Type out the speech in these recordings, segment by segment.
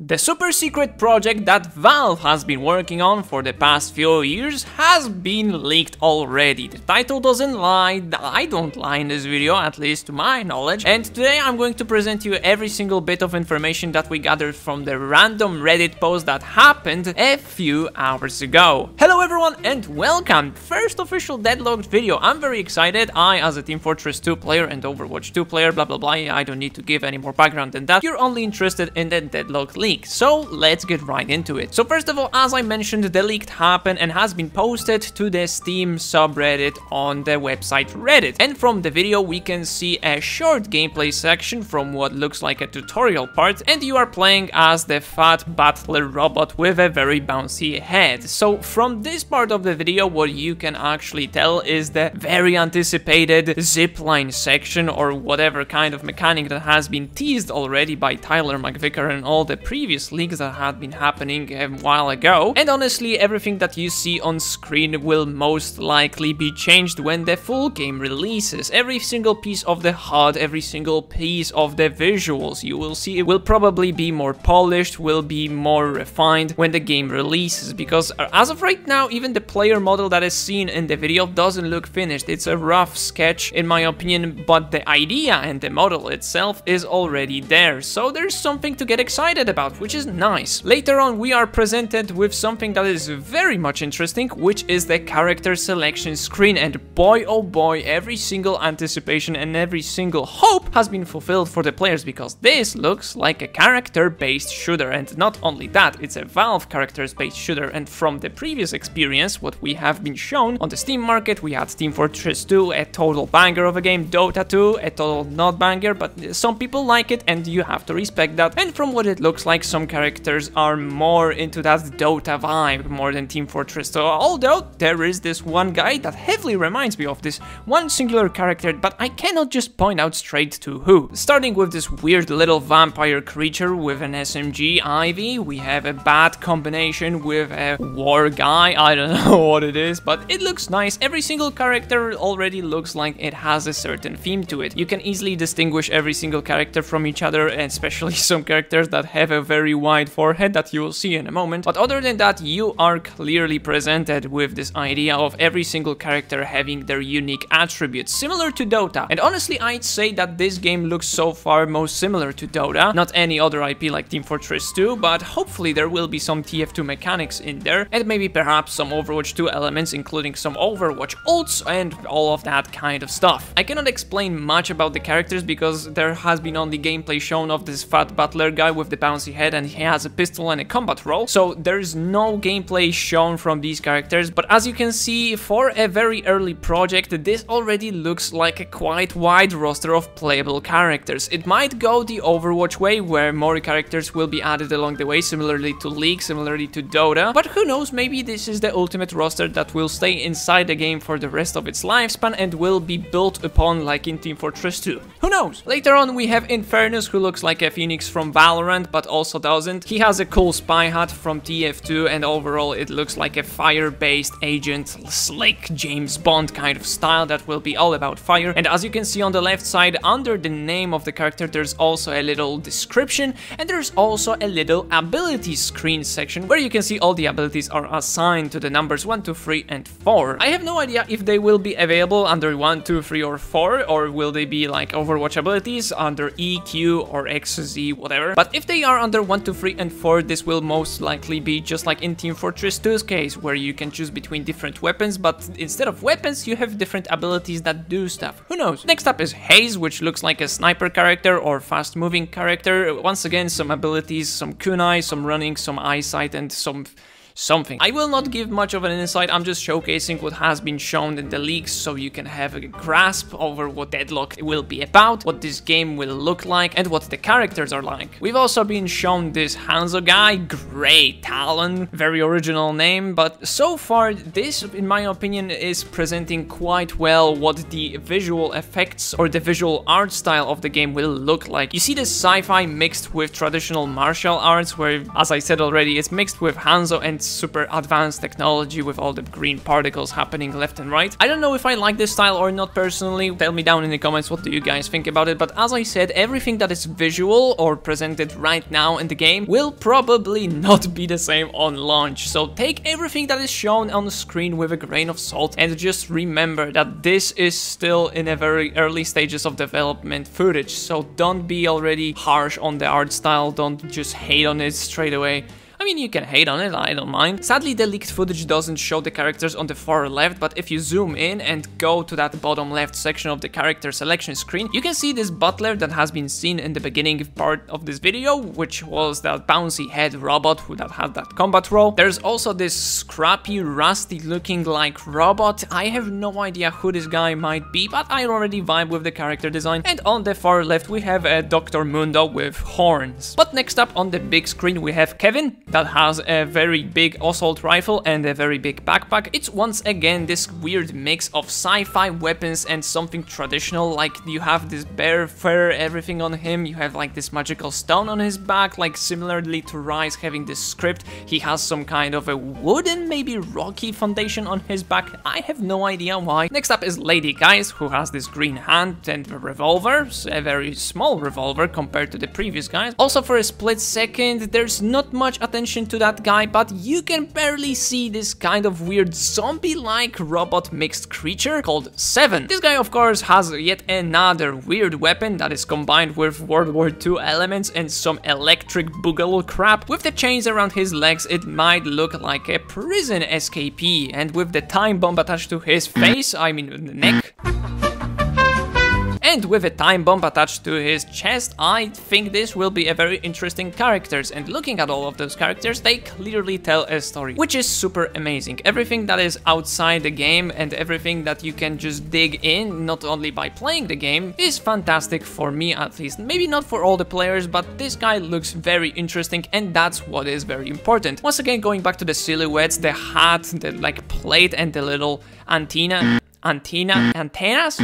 The super secret project that Valve has been working on for the past few years has been leaked already. The title doesn't lie, I don't lie in this video, at least to my knowledge, and today I'm going to present you every single bit of information that we gathered from the random Reddit post that happened a few hours ago. Hello everyone and welcome! First official Deadlocked video, I'm very excited, I as a Team Fortress 2 player and Overwatch 2 player, blah blah blah, I don't need to give any more background than that, you're only interested in the Deadlocked leak. So let's get right into it. So first of all, as I mentioned, the leak happened and has been posted to the Steam subreddit on the website Reddit. And from the video, we can see a short gameplay section from what looks like a tutorial part, and you are playing as the fat battler robot with a very bouncy head. So from this part of the video, what you can actually tell is the very anticipated zipline section or whatever kind of mechanic that has been teased already by Tyler McVicker and all the previous leaks that had been happening a while ago. And honestly, everything that you see on screen will most likely be changed when the full game releases. Every single piece of the HUD, every single piece of the visuals you will see it will probably be more polished, will be more refined when the game releases. Because uh, as of right now, even the player model that is seen in the video doesn't look finished. It's a rough sketch in my opinion, but the idea and the model itself is already there. So there's something to get excited about, which is nice. Later on, we are presented with something that is very much interesting, which is the character selection screen. And boy, oh boy, every single anticipation and every single hope has been fulfilled for the players because this looks like a character-based shooter. And not only that, it's a Valve characters-based shooter. And from the previous experience, what we have been shown on the Steam market, we had Steam Fortress 2, a total banger of a game, Dota 2, a total not banger, but some people like it and you have to respect that. And from what it looks like, some characters are more into that Dota vibe more than Team Fortress. So although there is this one guy that heavily reminds me of this one singular character, but I cannot just point out straight to who. Starting with this weird little vampire creature with an SMG Ivy, we have a bad combination with a war guy, I don't know what it is, but it looks nice. Every single character already looks like it has a certain theme to it. You can easily distinguish every single character from each other, and especially some characters that have a very wide forehead that you will see in a moment. But other than that, you are clearly presented with this idea of every single character having their unique attributes, similar to Dota. And honestly, I'd say that this game looks so far most similar to Dota, not any other IP like Team Fortress 2, but hopefully there will be some TF2 mechanics in there, and maybe perhaps some Overwatch 2 elements, including some Overwatch ults and all of that kind of stuff. I cannot explain much about the characters because there has been only gameplay shown of this fat butler guy with the bouncy head and he has a pistol and a combat role, so there is no gameplay shown from these characters, but as you can see, for a very early project, this already looks like a quite wide roster of playable characters. It might go the Overwatch way, where more characters will be added along the way, similarly to League, similarly to Dota, but who knows, maybe this is the ultimate roster that will stay inside the game for the rest of its lifespan and will be built upon like in Team Fortress 2. Who knows? Later on we have Infernus who looks like a phoenix from Valorant but also doesn't. He has a cool spy hat from TF2 and overall it looks like a fire-based agent, slick James Bond kind of style that will be all about fire. And as you can see on the left side, under the name of the character, there's also a little description and there's also a little ability screen section where you can see all the abilities are assigned to the numbers 1, 2, 3 and 4. I have no idea if they will be available under 1, 2, 3 or 4 or will they be like Overwatch abilities under E, Q or X, Z, whatever. But if they are under 1, 2, 3 and 4, this will most likely be just like in Team Fortress 2's case where you can choose between different weapons, but instead of weapons, you have different abilities that do stuff. Who knows? Next up is Haze, which looks like a sniper character or fast moving character. Once again, some abilities, some kunai, some running, some eyesight, and some something. I will not give much of an insight, I'm just showcasing what has been shown in the leaks so you can have a grasp over what Deadlock will be about, what this game will look like, and what the characters are like. We've also been shown this Hanzo guy, Grey Talon, very original name, but so far this, in my opinion, is presenting quite well what the visual effects or the visual art style of the game will look like. You see this sci-fi mixed with traditional martial arts where, as I said already, it's mixed with Hanzo and It's super advanced technology with all the green particles happening left and right. I don't know if I like this style or not personally. Tell me down in the comments what do you guys think about it. But as I said, everything that is visual or presented right now in the game will probably not be the same on launch. So take everything that is shown on the screen with a grain of salt and just remember that this is still in a very early stages of development footage. So don't be already harsh on the art style. Don't just hate on it straight away. I mean, you can hate on it, I don't mind. Sadly, the leaked footage doesn't show the characters on the far left, but if you zoom in and go to that bottom left section of the character selection screen, you can see this butler that has been seen in the beginning part of this video, which was that bouncy head robot who that had that combat role. There's also this scrappy, rusty looking like robot. I have no idea who this guy might be, but I already vibe with the character design. And on the far left, we have uh, a Dr. Mundo with horns. But next up on the big screen, we have Kelvin, that has a very big assault rifle and a very big backpack. It's once again this weird mix of sci-fi weapons and something traditional, like you have this bear fur, everything on him, you have like this magical stone on his back, like similarly to Rise having this script, he has some kind of a wooden, maybe rocky foundation on his back, I have no idea why. Next up is Lady Geist, who has this green hand and a revolver, a very small revolver compared to the previous guys. Also for a split second, there's not much attention attention to that guy, but you can barely see this kind of weird zombie-like robot mixed creature called Seven. This guy of course has yet another weird weapon that is combined with World War II elements and some electric boogaloo crap. With the chains around his legs it might look like a prison escapee and with the time bomb attached to his face, I mean neck, and with a time bomb attached to his chest, I think this will be a very interesting characters. And looking at all of those characters, they clearly tell a story, which is super amazing. Everything that is outside the game and everything that you can just dig in, not only by playing the game, is fantastic for me at least. Maybe not for all the players, but this guy looks very interesting and that's what is very important. Once again, going back to the silhouettes, the hat, the like plate and the little antenna, antenna, antennas?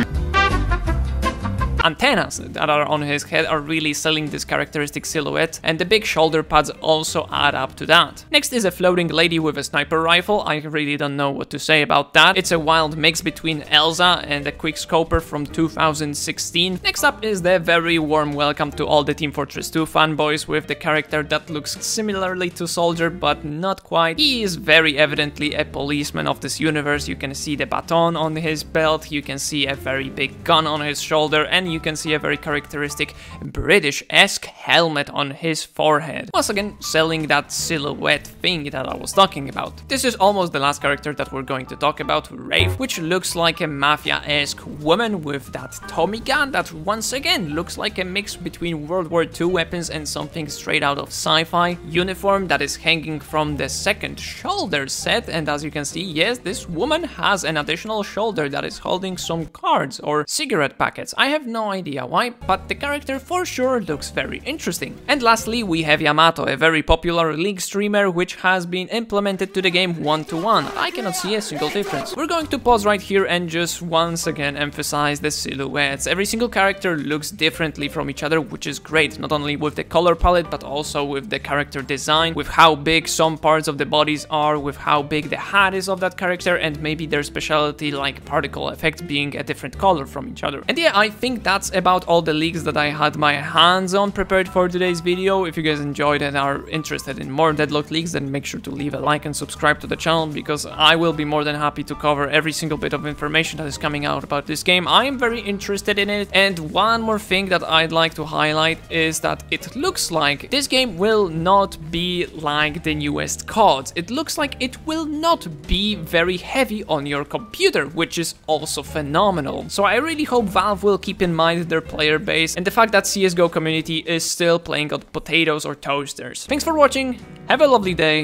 Antennas that are on his head are really selling this characteristic silhouette, and the big shoulder pads also add up to that. Next is a floating lady with a sniper rifle, I really don't know what to say about that. It's a wild mix between Elsa and a quickscoper from 2016. Next up is the very warm welcome to all the Team Fortress 2 fanboys with the character that looks similarly to Soldier, but not quite. He is very evidently a policeman of this universe, you can see the baton on his belt, you can see a very big gun on his shoulder, and you can see a very characteristic British-esque helmet on his forehead. Once again, selling that silhouette thing that I was talking about. This is almost the last character that we're going to talk about, Wraith, which looks like a mafia-esque woman with that Tommy gun that once again looks like a mix between World War II weapons and something straight out of sci-fi. Uniform that is hanging from the second shoulder set and as you can see, yes, this woman has an additional shoulder that is holding some cards or cigarette packets. I have no no idea why, but the character for sure looks very interesting. And lastly, we have Yamato, a very popular League streamer which has been implemented to the game one-to-one. -one. I cannot see a single difference. We're going to pause right here and just once again emphasize the silhouettes. Every single character looks differently from each other, which is great, not only with the color palette, but also with the character design, with how big some parts of the bodies are, with how big the hat is of that character, and maybe their specialty like particle effect being a different color from each other. And yeah, I think that's about all the leaks that I had my hands on prepared for today's video. If you guys enjoyed and are interested in more Deadlock leaks, then make sure to leave a like and subscribe to the channel because I will be more than happy to cover every single bit of information that is coming out about this game. I am very interested in it. And one more thing that I'd like to highlight is that it looks like this game will not be like the newest CODs. It looks like it will not be very heavy on your computer, which is also phenomenal. So I really hope Valve will keep in mind mind their player base and the fact that CSGO community is still playing on potatoes or toasters. Thanks for watching, have a lovely day,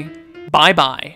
bye bye.